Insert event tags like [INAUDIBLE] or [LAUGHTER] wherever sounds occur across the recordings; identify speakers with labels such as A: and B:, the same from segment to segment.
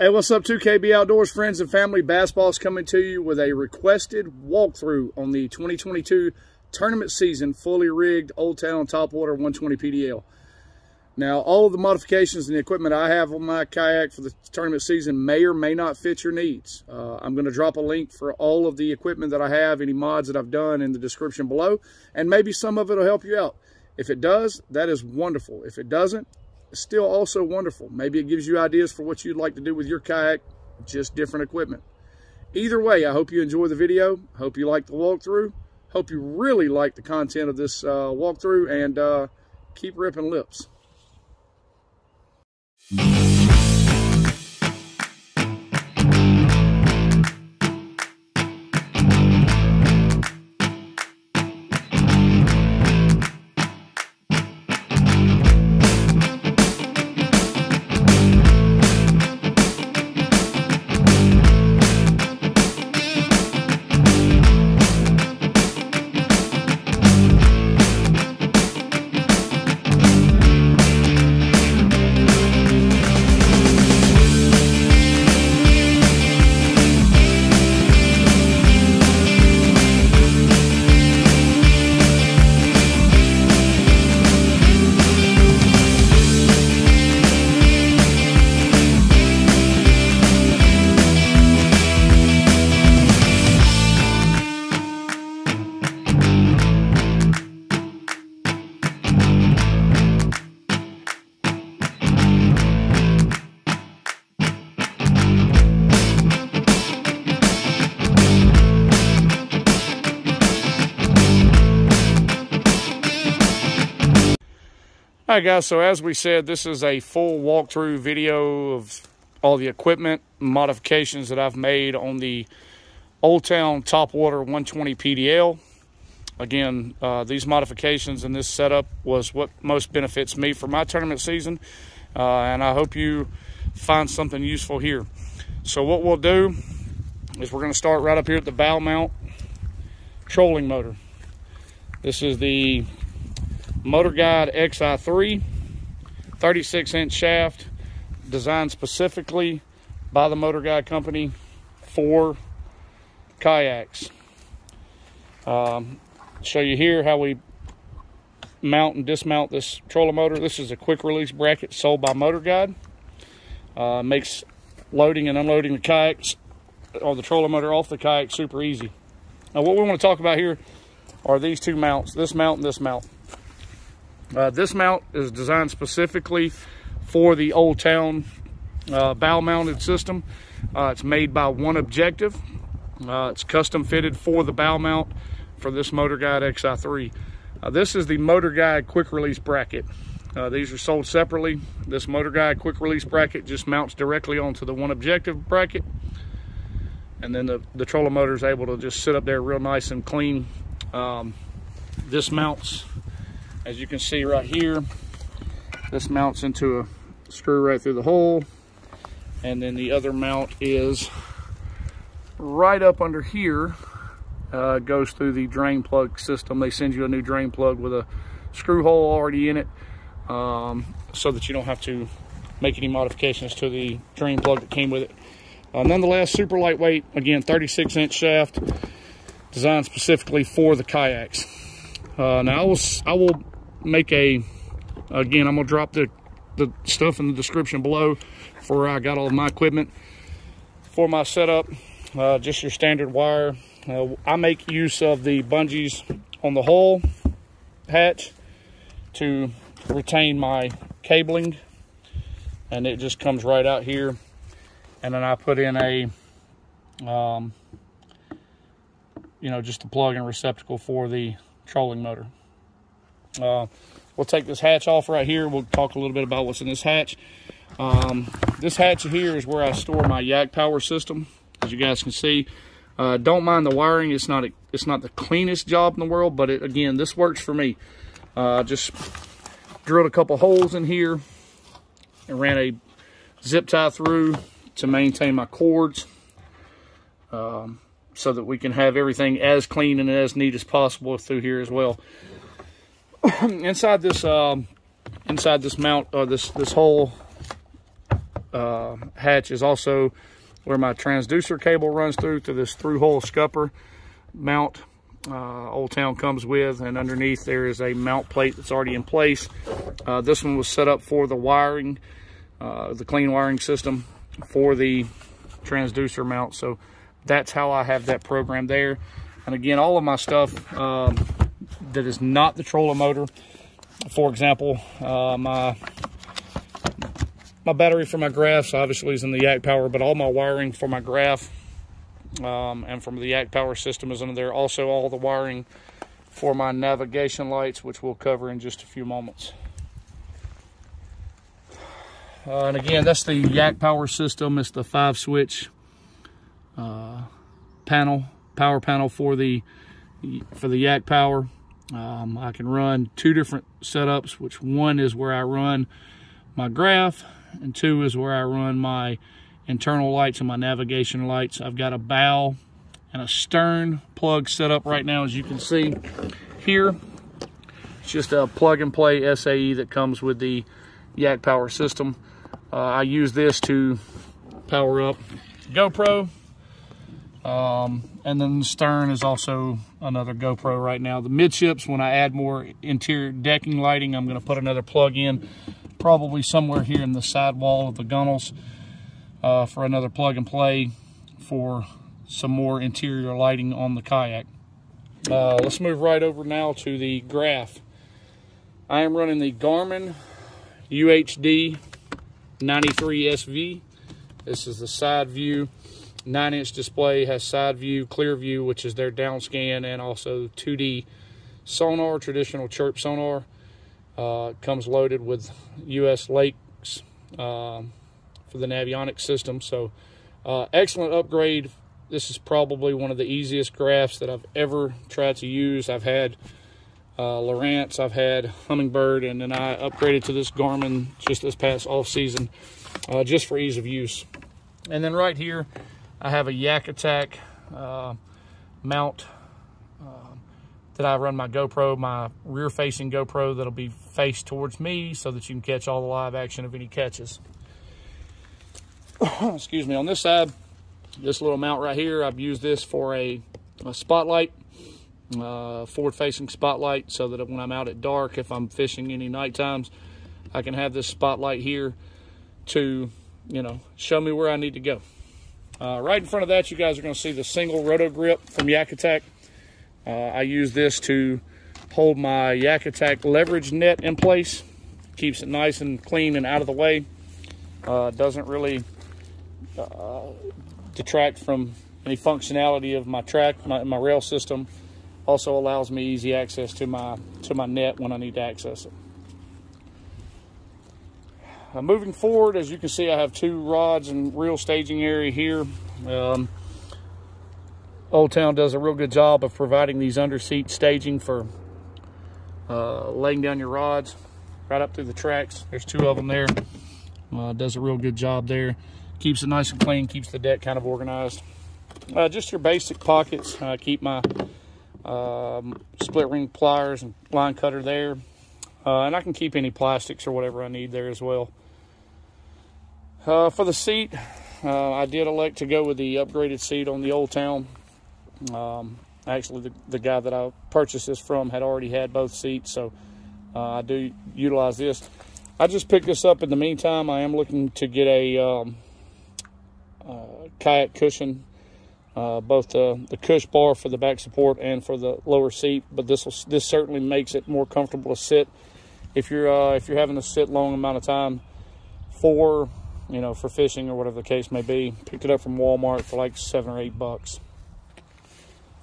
A: Hey, what's up, 2KB Outdoors friends and family? Bassball's coming to you with a requested walkthrough on the 2022 tournament season, fully rigged Old Town Topwater 120 PDL. Now, all of the modifications and the equipment I have on my kayak for the tournament season may or may not fit your needs. Uh, I'm going to drop a link for all of the equipment that I have, any mods that I've done in the description below, and maybe some of it will help you out. If it does, that is wonderful. If it doesn't, still also wonderful. Maybe it gives you ideas for what you'd like to do with your kayak, just different equipment. Either way, I hope you enjoy the video. Hope you like the walkthrough. Hope you really like the content of this uh, walkthrough and uh, keep ripping lips. All right, guys, so as we said, this is a full walkthrough video of all the equipment modifications that I've made on the Old Town Topwater 120 PDL. Again, uh, these modifications and this setup was what most benefits me for my tournament season, uh, and I hope you find something useful here. So what we'll do is we're going to start right up here at the bow mount trolling motor. This is the Motor Guide XI3, 36 inch shaft, designed specifically by the Motor Guide company for kayaks. Um, show you here how we mount and dismount this trolling motor. This is a quick release bracket sold by Motor Guide. Uh, makes loading and unloading the kayaks or the trolling motor off the kayak super easy. Now what we want to talk about here are these two mounts, this mount and this mount. Uh, this mount is designed specifically for the Old Town uh, bow mounted system. Uh, it's made by One Objective. Uh, it's custom fitted for the bow mount for this Motor Guide XI3. Uh, this is the Motor Guide quick release bracket. Uh, these are sold separately. This Motor Guide quick release bracket just mounts directly onto the One Objective bracket. And then the, the trolling motor is able to just sit up there real nice and clean. Um, this mounts as you can see right here, this mounts into a screw right through the hole. And then the other mount is right up under here, uh, goes through the drain plug system. They send you a new drain plug with a screw hole already in it um, so that you don't have to make any modifications to the drain plug that came with it. Uh, nonetheless, super lightweight, again, 36 inch shaft, designed specifically for the kayaks. Uh, now I will, I will make a, again, I'm gonna drop the, the stuff in the description below for where I got all my equipment for my setup. Uh, just your standard wire. Uh, I make use of the bungees on the hull hatch to retain my cabling and it just comes right out here and then I put in a um, you know just a plug and receptacle for the trolling motor. Uh, we'll take this hatch off right here. We'll talk a little bit about what's in this hatch. Um, this hatch here is where I store my yak power system, as you guys can see. Uh, don't mind the wiring. It's not a, it's not the cleanest job in the world, but it, again, this works for me. Uh, just drilled a couple holes in here and ran a zip tie through to maintain my cords um, so that we can have everything as clean and as neat as possible through here as well. [COUGHS] inside this um, inside this mount or uh, this this whole uh, hatch is also where my transducer cable runs through to this through hole scupper mount uh, Old Town comes with and underneath there is a mount plate that's already in place. Uh, this one was set up for the wiring, uh, the clean wiring system for the transducer mount. So that's how I have that program there. And again, all of my stuff um, that is not the trolling motor, for example, uh, my my battery for my graphs obviously is in the Yak Power, but all my wiring for my graph um, and from the Yak Power system is under there. Also, all the wiring for my navigation lights, which we'll cover in just a few moments. Uh, and again, that's the Yak Power system. It's the five switch uh, panel, power panel for the for the Yak Power. Um, I can run two different setups, which one is where I run my graph, and two is where I run my internal lights and my navigation lights. I've got a bow and a stern plug set up right now, as you can see here. It's just a plug and play SAE that comes with the Yak Power system. Uh, I use this to power up GoPro. Um, and then the stern is also another GoPro right now. The midships, when I add more interior decking lighting, I'm going to put another plug in, probably somewhere here in the side wall of the gunnels uh, for another plug and play for some more interior lighting on the kayak. Uh, let's move right over now to the graph. I am running the Garmin UHD 93SV. This is the side view. 9 inch display has side view, clear view, which is their down scan, and also 2D sonar, traditional chirp sonar. Uh, comes loaded with US Lakes um, for the Navionics system. So uh, excellent upgrade. This is probably one of the easiest graphs that I've ever tried to use. I've had uh, Lowrance, I've had Humminbird, and then I upgraded to this Garmin just this past off season, uh, just for ease of use. And then right here, I have a Yak Attack uh, mount um, that I run my GoPro, my rear-facing GoPro that'll be faced towards me so that you can catch all the live action of any catches. [COUGHS] excuse me, on this side, this little mount right here, I've used this for a, a spotlight, uh, forward-facing spotlight, so that when I'm out at dark, if I'm fishing any night times, I can have this spotlight here to, you know, show me where I need to go. Uh, right in front of that, you guys are going to see the single roto grip from Yak Attack. Uh, I use this to hold my Yak Attack leverage net in place. Keeps it nice and clean and out of the way. Uh, doesn't really uh, detract from any functionality of my track, my, my rail system. Also allows me easy access to my to my net when I need to access it. Uh, moving forward, as you can see, I have two rods and reel staging area here. Um, Old Town does a real good job of providing these under seat staging for uh, laying down your rods right up through the tracks. There's two of them there. Uh, does a real good job there keeps it nice and clean, keeps the deck kind of organized. Uh, just your basic pockets. Keep my um, split ring pliers and line cutter there. Uh, and I can keep any plastics or whatever I need there as well. Uh, for the seat, uh, I did elect to go with the upgraded seat on the Old Town. Um, actually, the, the guy that I purchased this from had already had both seats, so uh, I do utilize this. I just picked this up in the meantime. I am looking to get a um, uh, kayak cushion, uh, both the, the cush bar for the back support and for the lower seat. But this will, this certainly makes it more comfortable to sit if you're uh, if you're having to sit long amount of time for you know for fishing or whatever the case may be. Picked it up from Walmart for like seven or eight bucks.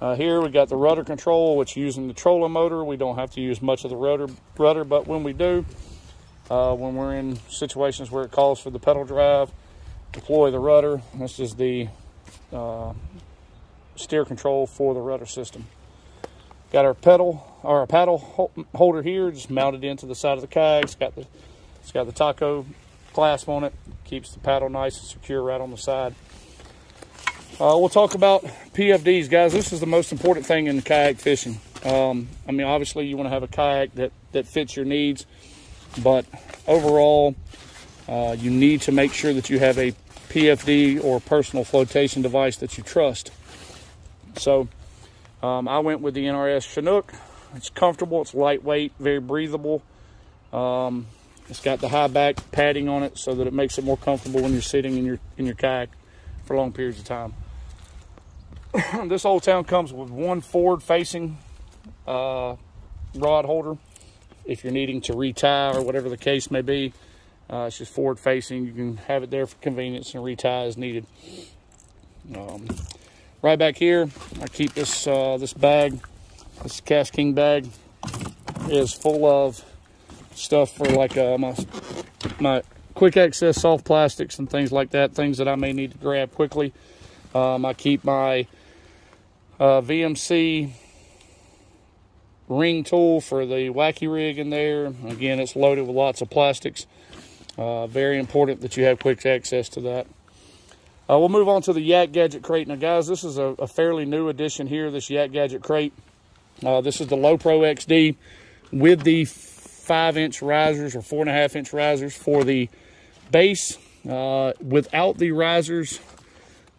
A: Uh, here we got the rudder control, which using the trolling motor, we don't have to use much of the rudder, rudder but when we do, uh, when we're in situations where it calls for the pedal drive, deploy the rudder. This is the uh, steer control for the rudder system. Got our pedal or our paddle holder here, just mounted into the side of the kayak. It's got the it's got the taco clasp on it. Keeps the paddle nice and secure right on the side. Uh, we'll talk about PFDs, guys. This is the most important thing in kayak fishing. Um, I mean, obviously, you want to have a kayak that that fits your needs, but overall, Uh, you need to make sure that you have a PFD or personal flotation device that you trust. So um, I went with the NRS Chinook. It's comfortable, it's lightweight, very breathable. Um, it's got the high back padding on it so that it makes it more comfortable when you're sitting in your in your kayak for long periods of time. [CLEARS THROAT] this Old Town comes with one forward facing uh, rod holder if you're needing to retie or whatever the case may be. Uh, it's just forward facing. You can have it there for convenience and retie as needed. Um, right back here, I keep this uh, this bag, this KastKing bag, is full of stuff for like uh, my my quick access soft plastics and things like that, things that I may need to grab quickly. Um, I keep my uh, VMC ring tool for the wacky rig in there. Again, it's loaded with lots of plastics. Uh, very important that you have quick access to that. Uh, we'll move on to the Yak Gadget Crate. Now, guys, this is a, a fairly new addition here, this Yak Gadget Crate. Uh, this is the Low Pro XD with the 5-inch risers or 4.5-inch risers for the base. Uh, without the risers,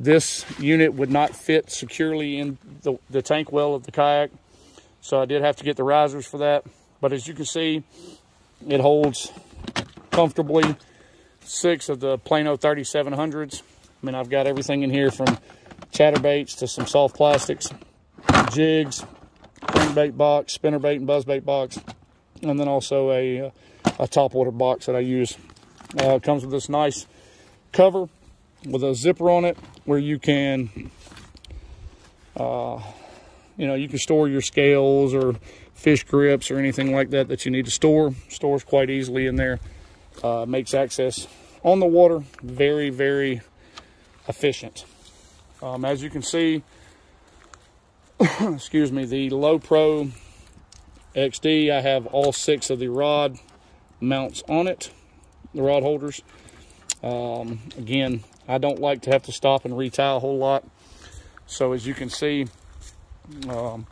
A: this unit would not fit securely in the, the tank well of the kayak. So I did have to get the risers for that. But as you can see, it holds comfortably six of the Plano 3700s. I mean, I've got everything in here from chatterbaits to some soft plastics, jigs, crankbait box, spinnerbait and buzzbait box, and then also a, a top water box that I use. Uh, comes with this nice cover with a zipper on it where you can, uh, you know, you can store your scales or fish grips or anything like that that you need to store. Stores quite easily in there. Uh, makes access on the water very, very efficient. Um, as you can see, [COUGHS] excuse me, the Low Pro XD, I have all six of the rod mounts on it, the rod holders. Um, again, I don't like to have to stop and retie a whole lot. So as you can see, um,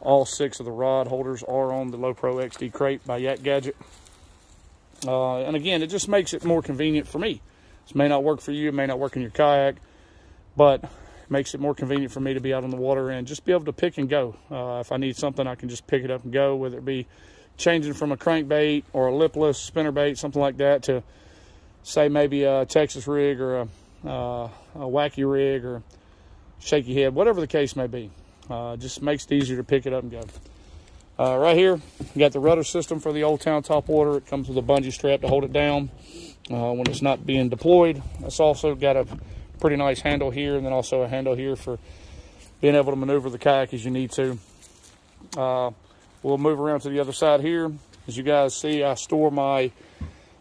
A: all six of the rod holders are on the Low Pro XD crate by Yak Gadget. Uh, and again, it just makes it more convenient for me. This may not work for you, it may not work in your kayak, but makes it more convenient for me to be out on the water and just be able to pick and go. Uh, if I need something, I can just pick it up and go, whether it be changing from a crankbait or a lipless spinnerbait, something like that, to say maybe a Texas rig or a uh, a wacky rig or shaky head, whatever the case may be. Uh, just makes it easier to pick it up and go. Uh, right here, we got the rudder system for the Old Town top water. It comes with a bungee strap to hold it down uh, when it's not being deployed. It's also got a pretty nice handle here and then also a handle here for being able to maneuver the kayak as you need to. Uh, we'll move around to the other side here. As you guys see, I store my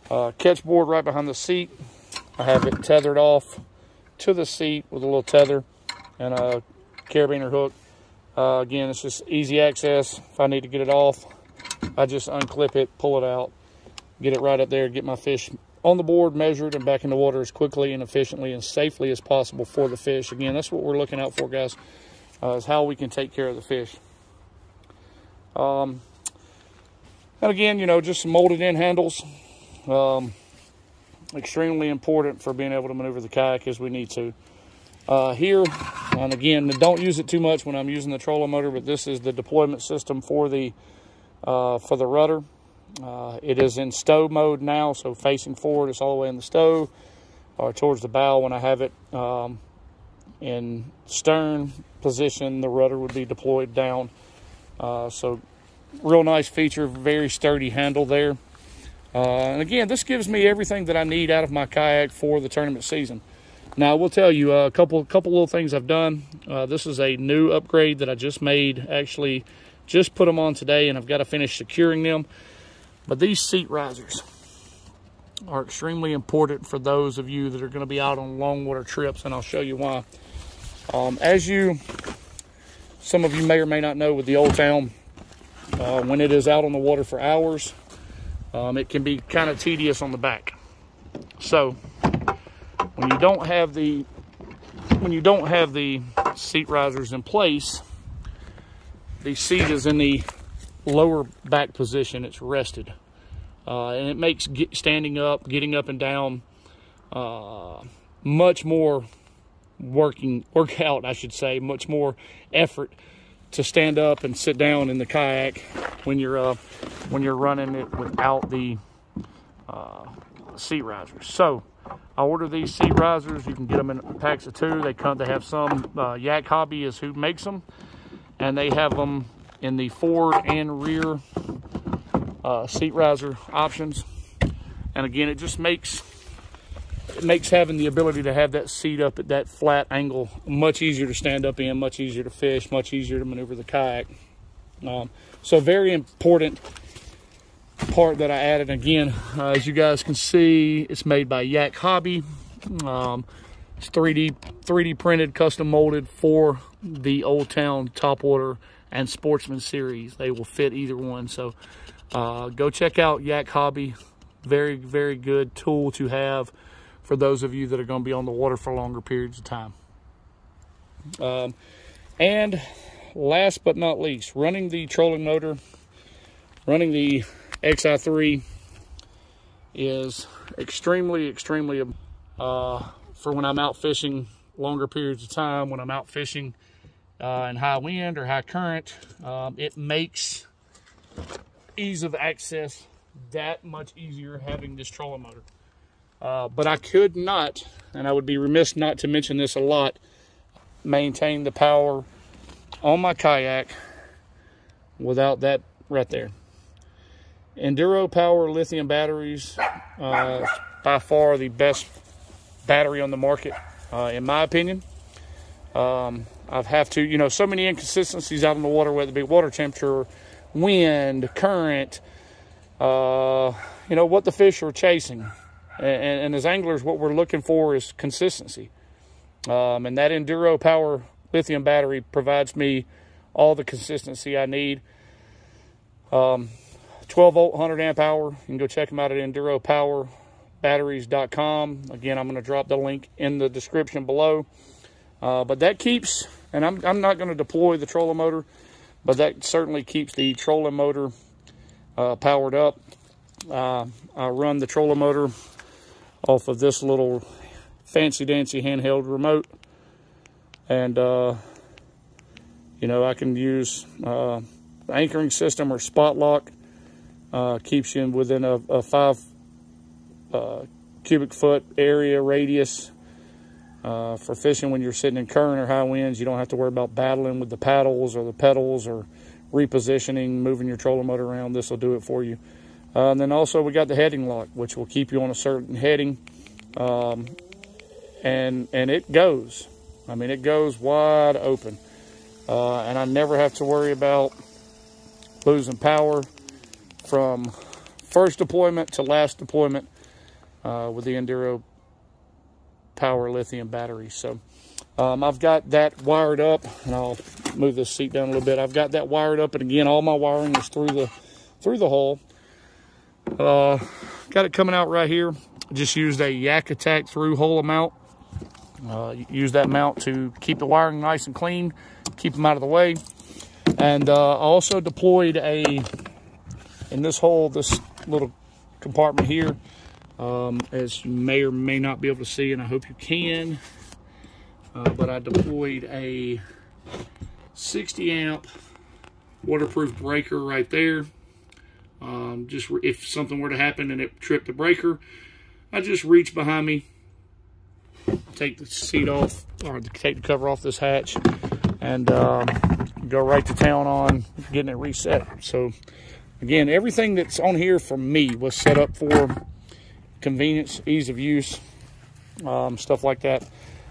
A: uh, catch board right behind the seat. I have it tethered off to the seat with a little tether and a carabiner hook. Uh, again, it's just easy access. If I need to get it off, I just unclip it, pull it out, get it right up there, get my fish on the board, measured, and back in the water as quickly and efficiently and safely as possible for the fish. Again, that's what we're looking out for, guys, uh, is how we can take care of the fish. Um, and again, you know, just molded in handles. Um, extremely important for being able to maneuver the kayak as we need to. Uh, here, and again, don't use it too much when I'm using the trolling motor, but this is the deployment system for the uh, for the rudder. Uh, it is in stow mode now, so facing forward, it's all the way in the stow or towards the bow. When I have it um, in stern position, the rudder would be deployed down. Uh, so real nice feature, very sturdy handle there. Uh, and again, this gives me everything that I need out of my kayak for the tournament season. Now, I will tell you uh, a couple, couple little things I've done. Uh, this is a new upgrade that I just made. Actually, just put them on today, and I've got to finish securing them. But these seat risers are extremely important for those of you that are going to be out on long water trips, and I'll show you why. Um, as you, some of you may or may not know with the Old Town, uh, when it is out on the water for hours, um, it can be kind of tedious on the back. So when you don't have the when you don't have the seat risers in place, the seat is in the lower back position. It's rested. Uh, and it makes get, standing up, getting up and down, uh, much more working workout, I should say, much more effort to stand up and sit down in the kayak when you're uh, when you're running it without the uh, seat risers. So I ordered these seat risers. You can get them in packs of two. They come. They have some. Uh, Yak Hobby is who makes them, and they have them in the forward and rear uh, seat riser options. And again, it just makes it makes having the ability to have that seat up at that flat angle much easier to stand up in, much easier to fish, much easier to maneuver the kayak. Um, so very important part that I added. Again, uh, as you guys can see, it's made by Yak Hobby. Um, it's 3D 3D printed, custom molded for the Old Town Topwater and Sportsman series. They will fit either one. So uh, go check out Yak Hobby. Very, very good tool to have for those of you that are going to be on the water for longer periods of time. Um, and last but not least, running the trolling motor, running the XI3 is extremely, extremely, uh, for when I'm out fishing longer periods of time, when I'm out fishing uh, in high wind or high current, um, it makes ease of access that much easier having this trolling motor. Uh, but I could not, and I would be remiss not to mention this a lot, maintain the power on my kayak without that right there. Enduro Power lithium batteries, uh, by far the best battery on the market, uh, in my opinion. Um, I've have to, you know, so many inconsistencies out on the water, whether it be water temperature, wind, current, uh, you know, what the fish are chasing. And, and, as anglers, what we're looking for is consistency. Um, and that Enduro Power lithium battery provides me all the consistency I need. Um, 12 volt, 100 amp hour. You can go check them out at enduropowerbatteries.com. Again, I'm going to drop the link in the description below. Uh, but that keeps, and I'm, I'm not going to deploy the trolling motor, but that certainly keeps the trolling motor uh, powered up. Uh, I run the trolling motor off of this little fancy dancy handheld remote. And, uh, you know, I can use uh, anchoring system or spot lock. Uh, keeps you within a, a five cubic foot area radius uh, for fishing when you're sitting in current or high winds. You don't have to worry about battling with the paddles or the pedals or repositioning, moving your trolling motor around. This will do it for you. Uh, and then also we got the heading lock, which will keep you on a certain heading. Um, and, and it goes. I mean, it goes wide open. Uh, and I never have to worry about losing power from first deployment to last deployment uh, with the Enduro Power lithium batteries. So um, I've got that wired up, and I'll move this seat down a little bit. I've got that wired up, and again, all my wiring is through the through the hole. Uh, got it coming out right here. Just used a Yak Attack through hole mount. Uh, use that mount to keep the wiring nice and clean, keep them out of the way. And uh, I also deployed a, in this hole, this little compartment here, um, as you may or may not be able to see, and I hope you can, uh, but I deployed a 60 amp waterproof breaker right there. Um, just if something were to happen and it tripped the breaker, I just reach behind me, take the seat off, or take the cover off this hatch, and um, go right to town on getting it reset. So, again, everything that's on here for me was set up for convenience, ease of use, um, stuff like that.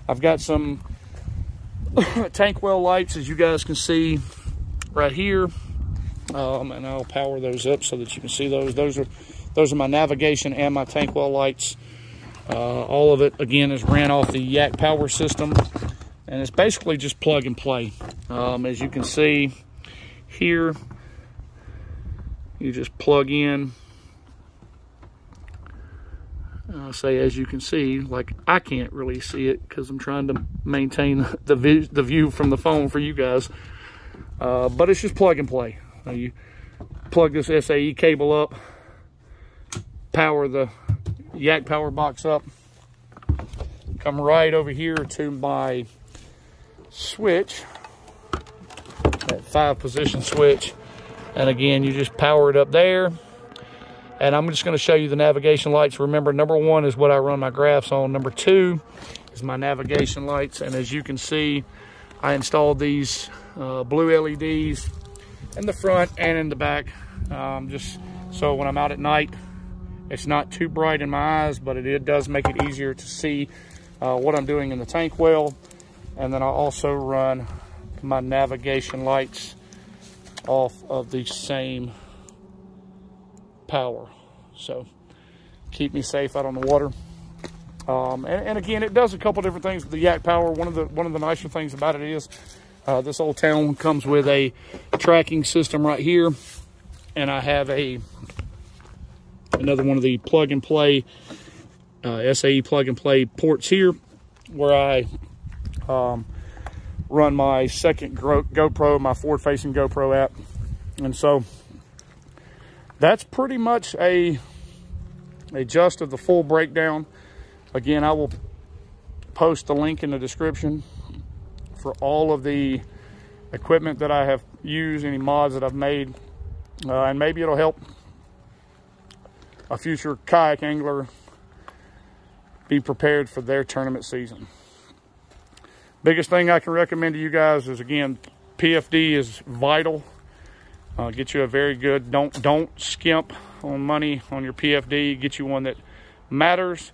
A: I've got some [COUGHS] tank well lights, as you guys can see right here um, and I'll power those up so that you can see those. Those are those are my navigation and my tank well lights. Uh, all of it again is ran off the Yak power system, and it's basically just plug and play. Um, as you can see here, you just plug in. I'll say as you can see, like I can't really see it because I'm trying to maintain [LAUGHS] the, the view from the phone for you guys. Uh, but it's just plug and play. You plug this SAE cable up power the yak power box up. Come right over here to my switch, that five position switch. And again, you just power it up there. And I'm just gonna show you the navigation lights. Remember, number one is what I run my graphs on. Number two is my navigation lights. And as you can see, I installed these uh, blue LEDs in the front and in the back. Um, just so when I'm out at night, it's not too bright in my eyes, but it, it does make it easier to see uh, what I'm doing in the tank well. And then I also run my navigation lights off of the same power. So keep me safe out on the water. Um, and, and, again, it does a couple different things with the Yak Power. One of the one of the nicer things about it is uh, this Old Town comes with a tracking system right here, and I have a another one of the plug and play uh, SAE plug and play ports here, where I um, run my second GoPro, my forward facing GoPro app, and so that's pretty much a a just of the full breakdown. Again, I will post the link in the description for all of the equipment that I have used, any mods that I've made, uh, and maybe it'll help a future kayak angler be prepared for their tournament season. Biggest thing I can recommend to you guys is again, PFD is vital. Uh, get you a very good, don't, don't skimp on money on your PFD. Get you one that matters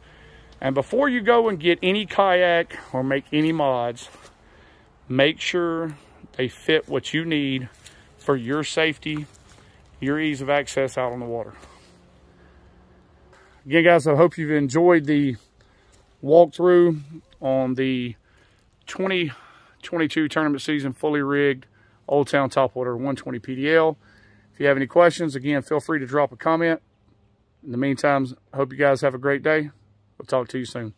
A: and before you go and get any kayak or make any mods, make sure they fit what you need for your safety, your ease of access out on the water. Again, guys, I hope you've enjoyed the walkthrough on the 2022 tournament season fully rigged Old Town Topwater 120 PDL. If you have any questions, again, feel free to drop a comment. In the meantime, hope you guys have a great day. We'll talk to you soon.